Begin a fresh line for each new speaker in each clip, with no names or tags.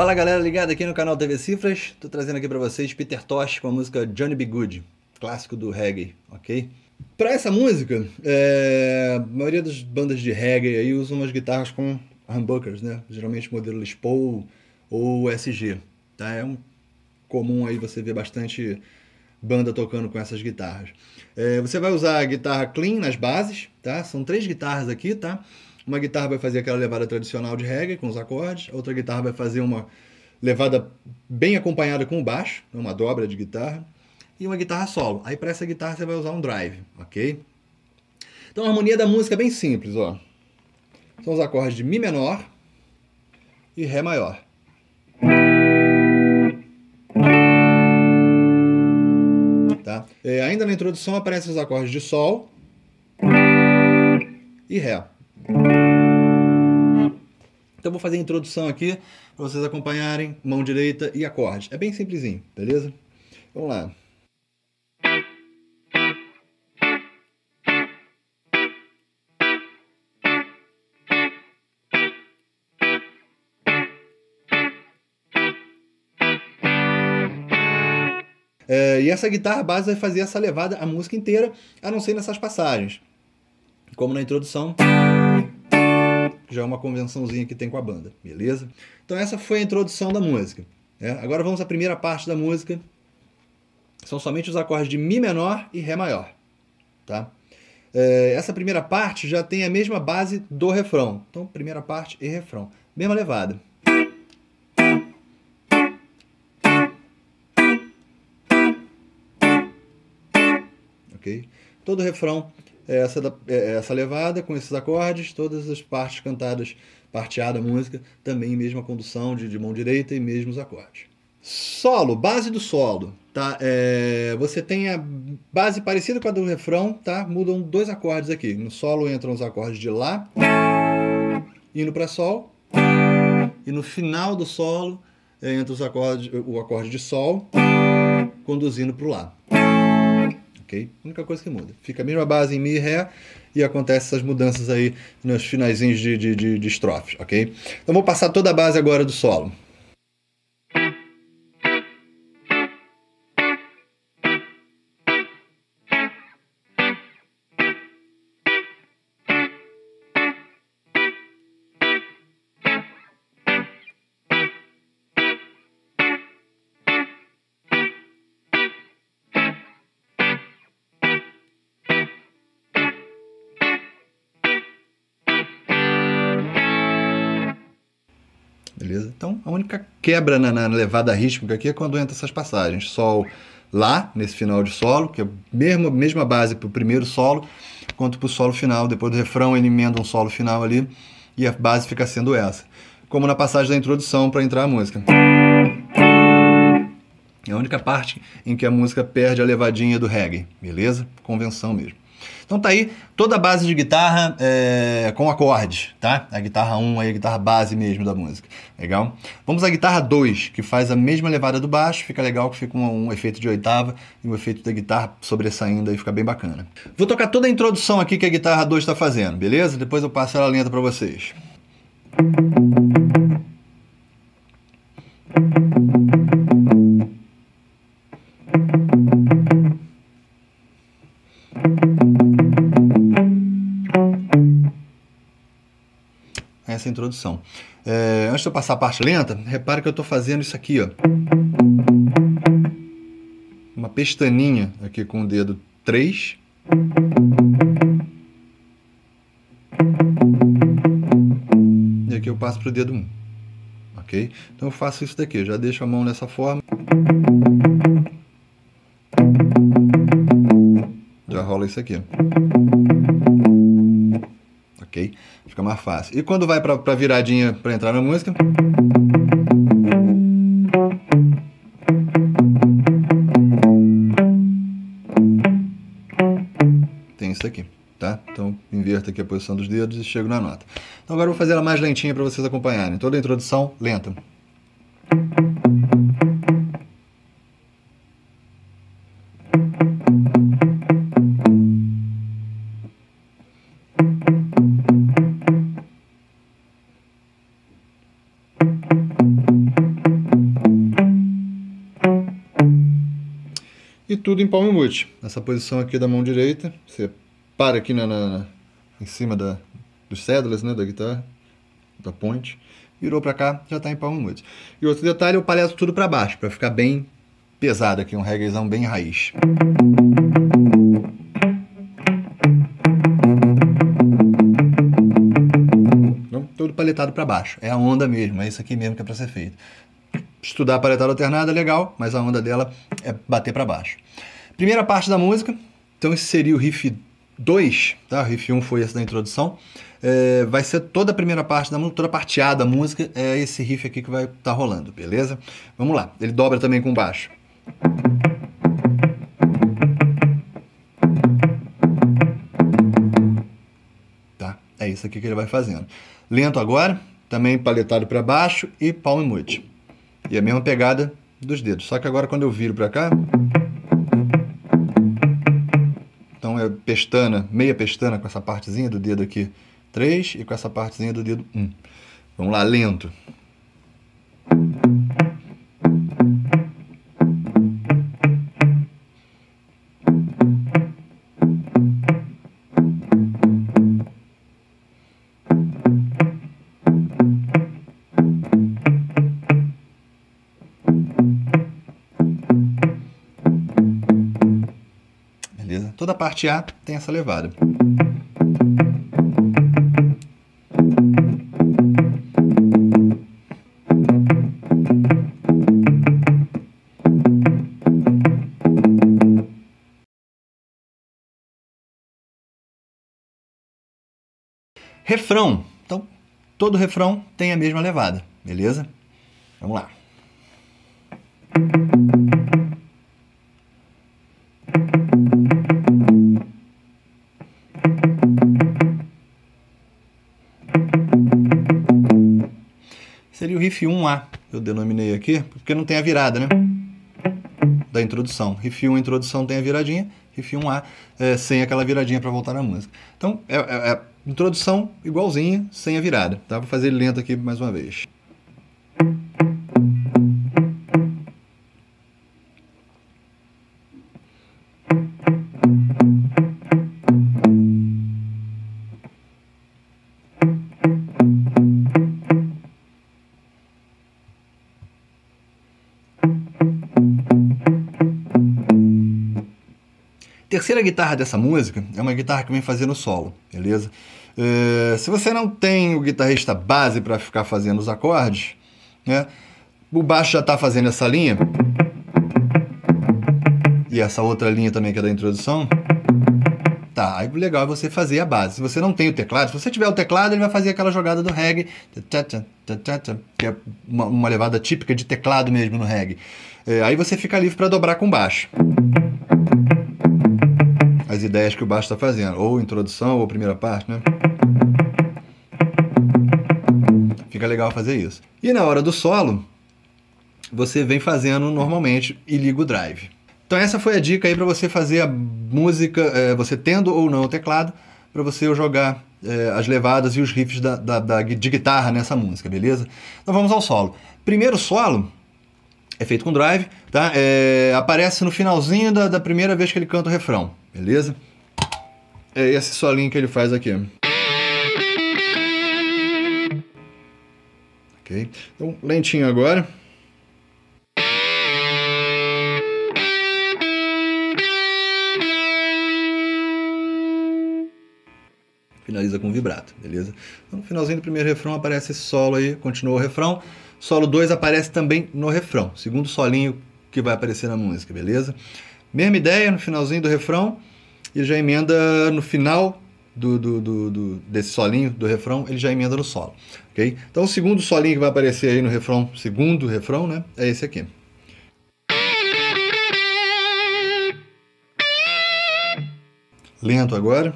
Fala galera ligada aqui no canal TV Cifras, tô trazendo aqui para vocês Peter Tosh com a música Johnny B. Good, clássico do reggae, ok? Para essa música, é... a maioria das bandas de reggae aí usam umas guitarras com humbuckers, né? Geralmente modelo Les Paul ou SG, tá? É um comum aí você ver bastante banda tocando com essas guitarras. É, você vai usar a guitarra clean nas bases, tá? São três guitarras aqui, tá? Uma guitarra vai fazer aquela levada tradicional de reggae com os acordes, outra guitarra vai fazer uma levada bem acompanhada com o baixo, uma dobra de guitarra, e uma guitarra solo. Aí para essa guitarra você vai usar um drive, ok? Então a harmonia da música é bem simples, ó. São os acordes de Mi menor e Ré maior. Tá? É, ainda na introdução aparecem os acordes de Sol e Ré. Então vou fazer a introdução aqui para vocês acompanharem mão direita e acorde. É bem simplesinho, beleza? Vamos lá. É, e essa guitarra base vai fazer essa levada a música inteira, a não ser nessas passagens. Como na introdução, já é uma convençãozinha que tem com a banda, beleza? Então essa foi a introdução da música. Né? Agora vamos à primeira parte da música. São somente os acordes de Mi menor e Ré maior. Tá? É, essa primeira parte já tem a mesma base do refrão. Então, primeira parte e refrão. Mesma levada. ok? Todo refrão essa, é essa levada com esses acordes, todas as partes cantadas, parteada a música, também mesma condução de, de mão direita e mesmos acordes. Solo, base do solo, tá? É, você tem a base parecida com a do refrão, tá? Mudam dois acordes aqui. No solo entram os acordes de Lá, indo para Sol, e no final do solo entra os acordes, o acorde de Sol, conduzindo para o Lá ok? Única coisa que muda. Fica a mesma base em Mi e Ré e acontece essas mudanças aí nos finaizinhos de, de, de, de estrofes, ok? Então vou passar toda a base agora do solo. Beleza? Então, a única quebra na, na, levada rítmica aqui é quando entra essas passagens. Sol Lá, nesse final de solo, que é a mesma, mesma base para o primeiro solo, quanto para o solo final. Depois do refrão, ele emenda um solo final ali, e a base fica sendo essa. Como na passagem da introdução para entrar a música. É a única parte em que a música perde a levadinha do reggae, beleza? Convenção mesmo. Então tá aí toda a base de guitarra é, com acordes, tá? A guitarra 1 aí, a guitarra base mesmo da música. Legal? Vamos à guitarra 2, que faz a mesma levada do baixo, fica legal que fica um, um efeito de oitava e um efeito da guitarra sobressaindo aí, fica bem bacana. Vou tocar toda a introdução aqui que a guitarra 2 está fazendo, beleza? Depois eu passo ela lenta para vocês. essa introdução. É, antes de eu passar a parte lenta, repare que eu estou fazendo isso aqui, ó. Uma pestaninha aqui com o dedo 3. E aqui eu passo para o dedo 1. Ok? Então eu faço isso daqui, já deixo a mão nessa forma. Já rola isso aqui mais fácil. E quando vai para viradinha para entrar na música? Tem isso aqui, tá? Então inverto aqui a posição dos dedos e chego na nota. Então agora eu vou fazer ela mais lentinha para vocês acompanharem. Toda a introdução lenta. Tudo em palm mute. Nessa posição aqui da mão direita, você para aqui na, na em cima da, dos cédulas né, da guitarra, da ponte, virou para cá, já está em palm mute. E outro detalhe, eu paleto tudo para baixo, para ficar bem pesado aqui, um reggaezão bem raiz. Então, todo paletado para baixo. É a onda mesmo, é isso aqui mesmo que é para ser feito. Estudar a paletada alternada é legal, mas a onda dela é bater para baixo. Primeira parte da música, então esse seria o riff 2, tá? O riff 1 foi esse da introdução. É, vai ser toda a primeira parte da música, toda a parte A da música, é esse riff aqui que vai estar tá rolando, beleza? Vamos lá. Ele dobra também com baixo. Tá? É isso aqui que ele vai fazendo. Lento agora, também paletado para baixo e palm mute. E a mesma pegada dos dedos. Só que agora quando eu viro para cá, então é pestana, meia pestana com essa partezinha do dedo aqui 3 e com essa partezinha do dedo 1. Vamos lá, lento. Parte A tem essa levada. Refrão. Então, todo refrão tem a mesma levada, beleza? Vamos lá. Seria o riff 1A, eu denominei aqui, porque não tem a virada, né? Da introdução. Riff 1, introdução tem a viradinha, riff 1A é, sem aquela viradinha para voltar na música. Então, é, é, é Introdução igualzinha, sem a virada. Tá? Vou fazer lento aqui mais uma vez. Terceira guitarra dessa música é uma guitarra que vem fazendo solo, beleza? É, se você não tem o guitarrista base para ficar fazendo os acordes, né? O baixo já está fazendo essa linha. E essa outra linha também que é da introdução. Tá, aí legal é você fazer a base. Se você não tem o teclado, se você tiver o teclado, ele vai fazer aquela jogada do reggae, que é uma, uma levada típica de teclado mesmo no reggae. É, aí você fica livre para dobrar com baixo as ideias que o baixo está fazendo, ou introdução ou primeira parte, né? Fica legal fazer isso. E na hora do solo, você vem fazendo normalmente e liga o drive. Então essa foi a dica aí para você fazer a música, é, você tendo ou não o teclado, para você jogar é, as levadas e os riffs da, da, da, de guitarra nessa música, beleza? Então vamos ao solo. Primeiro solo é feito com drive, tá? É, aparece no finalzinho da, da primeira vez que ele canta o refrão beleza? É esse solinho que ele faz aqui. Ok? Então, lentinho agora. finaliza com vibrato, beleza? Então, no finalzinho do primeiro refrão aparece esse solo aí, continua o refrão. Solo 2 aparece também no refrão, segundo solinho que vai aparecer na música, beleza? Mesma ideia no finalzinho do refrão, e já emenda no final do, do, do, do, desse solinho do refrão, ele já emenda no solo. ok? Então o segundo solinho que vai aparecer aí no refrão, segundo refrão, né? É esse aqui. Lento agora.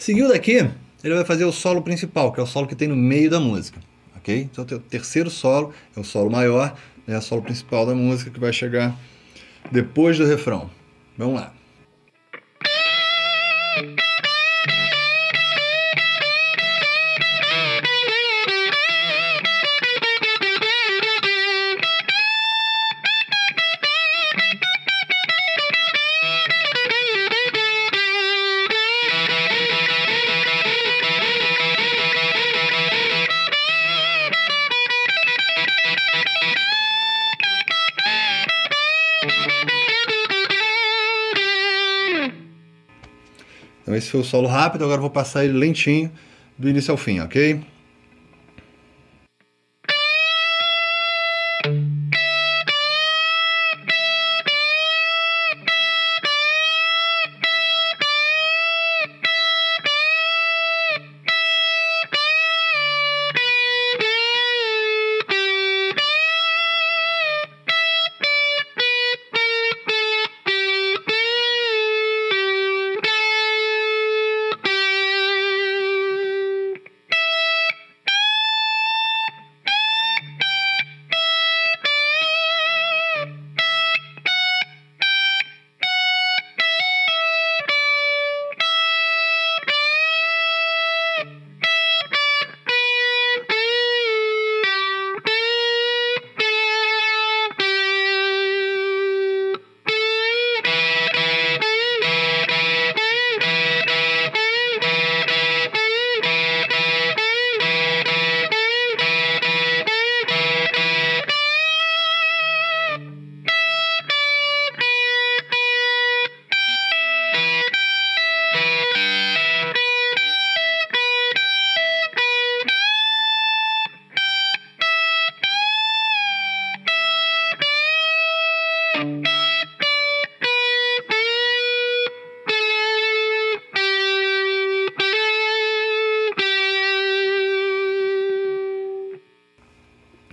Seguiu daqui, ele vai fazer o solo principal, que é o solo que tem no meio da música, ok? Então o terceiro solo é o solo maior, é o solo principal da música que vai chegar depois do refrão. Vamos lá. Esse foi o solo rápido, agora vou passar ele lentinho do início ao fim, ok?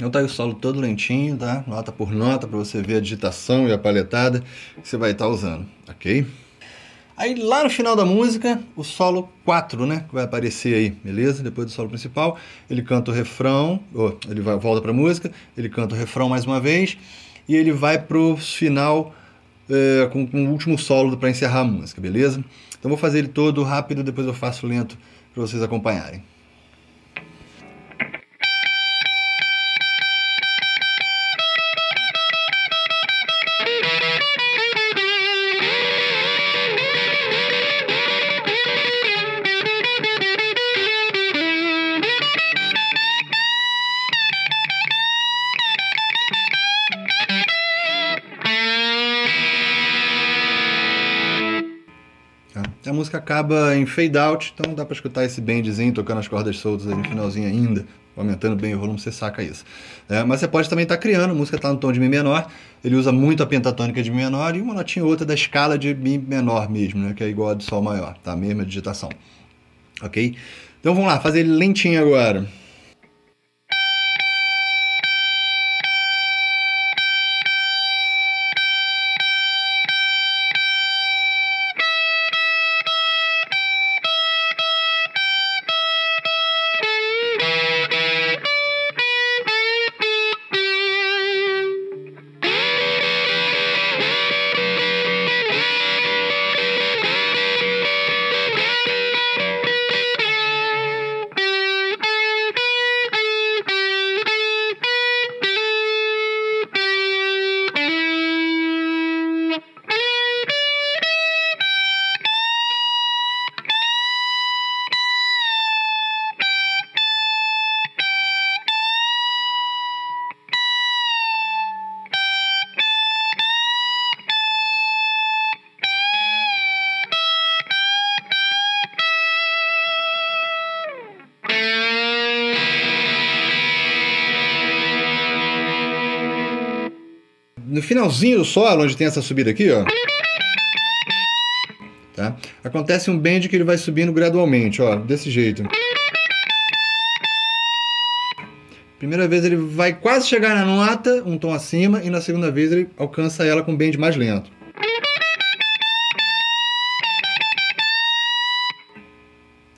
Então tá aí o solo todo lentinho, tá? Nota por nota para você ver a digitação e a paletada que você vai estar tá usando, ok? Aí lá no final da música, o solo 4, né? Que vai aparecer aí, beleza? Depois do solo principal, ele canta o refrão, ou ele vai, volta pra música, ele canta o refrão mais uma vez, e ele vai pro final é, com, com o último solo para encerrar a música, beleza? Então vou fazer ele todo rápido, depois eu faço lento para vocês acompanharem. Música acaba em fade out, então dá para escutar esse bandzinho tocando as cordas soltas no finalzinho ainda, aumentando bem o volume, você saca isso. É, mas você pode também estar tá criando, a música está no tom de Mi menor, ele usa muito a pentatônica de Mi menor e uma notinha ou outra da escala de Mi menor mesmo, né, que é igual a de Sol maior, tá? Mesma digitação. Ok? Então vamos lá, fazer lentinho agora. No finalzinho do solo, onde tem essa subida aqui, ó. Tá? Acontece um bend que ele vai subindo gradualmente, ó, desse jeito. Primeira vez ele vai quase chegar na nota, um tom acima, e na segunda vez ele alcança ela com um bend mais lento.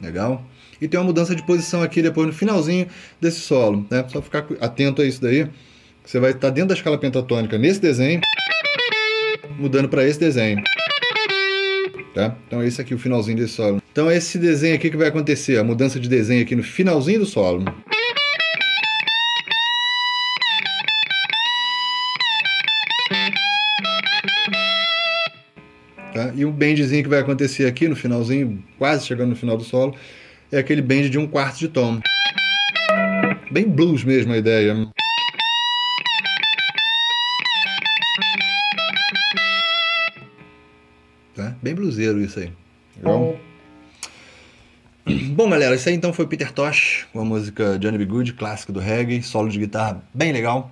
Legal? E tem uma mudança de posição aqui depois no finalzinho desse solo, né? Só ficar atento a isso daí. Você vai estar dentro da escala pentatônica nesse desenho, mudando para esse desenho. Tá? Então esse aqui é o finalzinho desse solo. Então é esse desenho aqui que vai acontecer, a mudança de desenho aqui no finalzinho do solo. Tá? E o bendzinho que vai acontecer aqui no finalzinho, quase chegando no final do solo, é aquele bend de um quarto de tom. Bem blues mesmo a ideia. Tá? Bem bluseiro isso aí. Legal? Bom, galera, isso aí então foi Peter Tosh com a música Johnny B. Good, clássico do reggae, solo de guitarra bem legal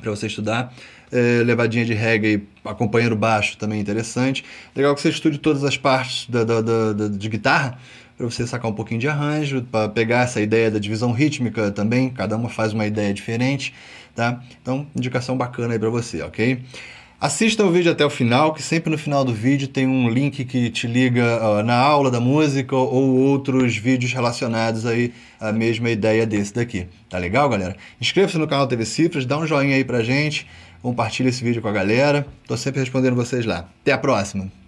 para você estudar. É, levadinha de reggae acompanhando baixo também interessante. Legal que você estude todas as partes da, da, da, da de guitarra para você sacar um pouquinho de arranjo, para pegar essa ideia da divisão rítmica também, cada uma faz uma ideia diferente, tá? Então, indicação bacana aí para você, ok? Assista o vídeo até o final, que sempre no final do vídeo tem um link que te liga uh, na aula da música ou outros vídeos relacionados aí à mesma ideia desse daqui. Tá legal, galera? Inscreva-se no canal TV Cifras, dá um joinha aí pra gente, compartilha esse vídeo com a galera. Tô sempre respondendo vocês lá. Até a próxima!